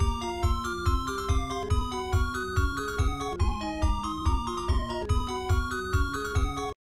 you.